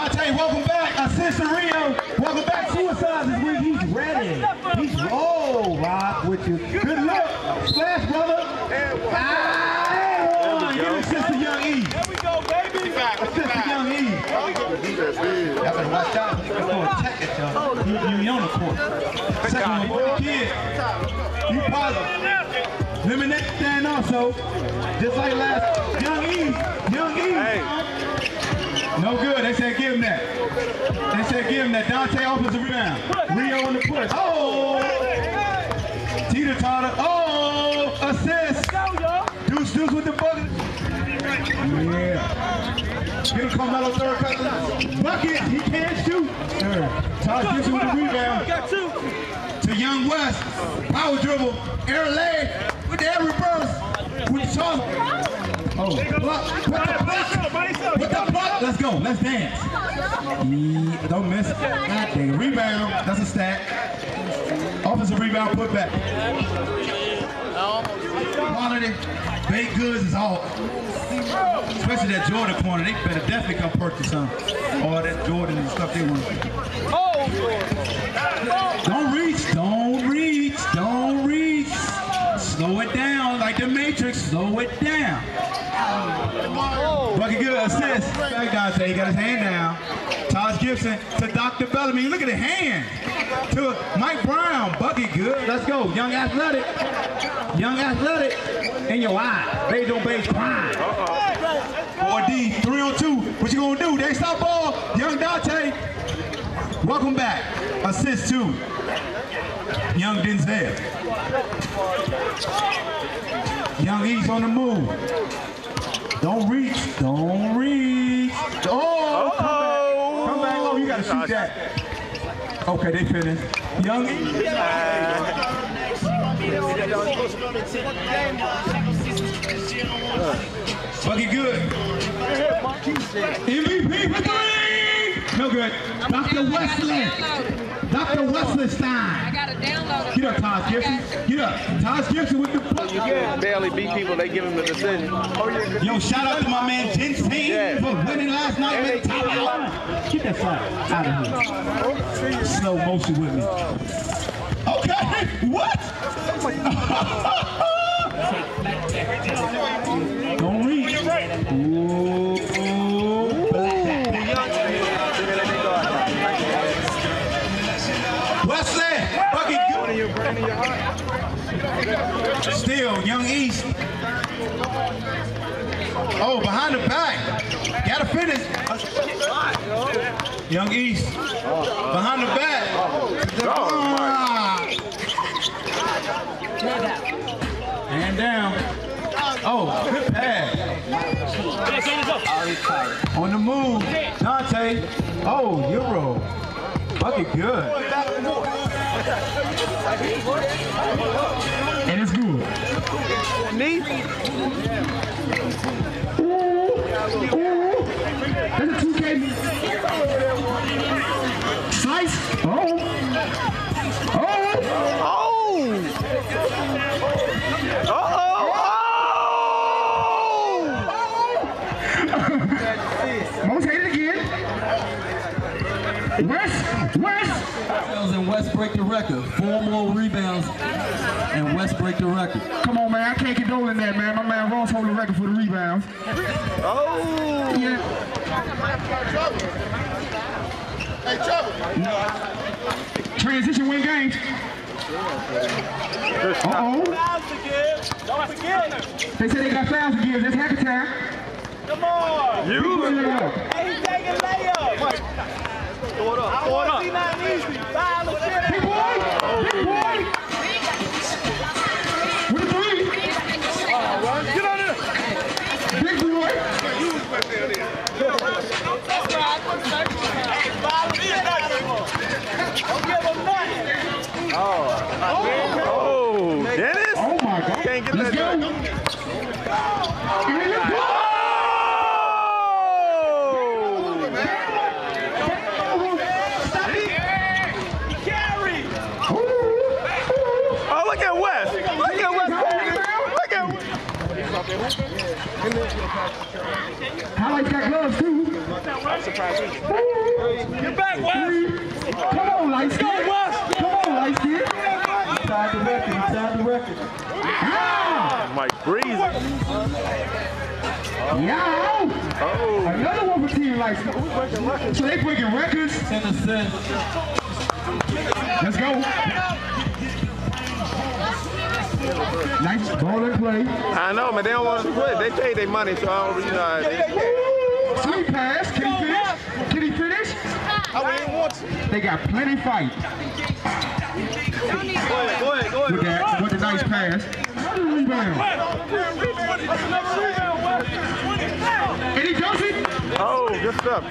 Dante, welcome back. Assist to Rio. Welcome back. Suicide this week. He's ready. He's roll. Rock with you. Good luck. Splash, brother. Ah, one. Give assist to Young E. There we go, baby. Assist to Young E. Y'all better watch out. You're going to attack it, y'all. You, you on the court. Second one, kid. You positive. Eliminate stand also. Just like last. Young E. Young E. No good. They said give him that. They said give him that. Dante offensive rebound. Rio on the push. Oh! Teeter totter. Oh! Assist. Deuce Deuce with the bucket. Yeah. Get a Carmelo third cut. Bucket. He can't shoot. Third. Taj Gibson with the rebound. Got two. To Young West. Power dribble. Air leg. With the air reverse. With the toss. Oh, block. Put the block. Put the block. Let's go. Let's dance. Yeah, don't miss it. God dang. Rebound. That's a stack. Offensive rebound. Put back. Quality. Baked goods is all. Especially that Jordan corner. They better definitely come purchase some. All that Jordan and stuff they want. Don't reach. Don't reach. Don't reach. Slow it down like the Matrix. Slow it down. Bucket good assist. Back Dante. He got his hand down. Taj Gibson to Dr. Bellamy. Look at the hand. To Mike Brown. Bucket good. Let's go. Young athletic. Young athletic. In your eye. Beige on base prime. 4D. Three on two. What you gonna do? They stop ball. Young Dante. Welcome back. Assist two. Young Denzel. Young East on the move. Don't reach. Don't reach. Oh, come back. Oh. Come back. Oh, you gotta shoot that. Okay, they finished. Young East. Bucket good. MVP for three. No good. Dr. Wesley. Dr. Wesley I Stein. got to download it. Get up, Taj Gibson. Get up. Taj Gibson with the bucket. Barely beat people, they give him the decision. Yo, shout out to my man Jensen Yeah. for winning last night with the top out. Get that flag out of here. Slow motion with me. Okay, what? Don't reach. Ooh, Wesley, bucket good. Still, Young East. Oh, behind the back. Gotta finish. Young East. Behind the back. Ah. And down. Oh, good pass. On the move. Dante. Oh, Euro. Bucket good. And it's good. Knee? There's a 2K. Slice. Oh. Oh. Oh! Uh-oh! Oh! Most hated again. West. Rebounds and West break the record. Four more rebounds and West break the record. Come on, man. I can't condole in that, man. My man Ross hold the record for the rebounds. Oh! Yeah. Hey, Trevor. Transition win games. Uh-oh. Fouls to. Don't forget. They said they got fouls to give. That's happy time. Come on. You! Hey, he taking layup. Throw it up. I don't want one. And a goal! I like that glove too. I'm surprised. Get back, Wes. Come on, light skin. Come on, light skin. Inside the record. Inside the record. Yeah! Mike Breeze. Yeah! Oh. Another one for Team Light Skin. So they breaking records. In a sense, Let's go. Nice ball and play. I know, man. They don't want to quit. They paid their money, so I don't, you know. They, Sweet pass. Can he finish? Can he finish? Oh, I wouldn't want to. They got plenty fight. Go ahead, go ahead, go ahead. With that, with the nice pass. Another rebound. And he does it. oh, good stuff.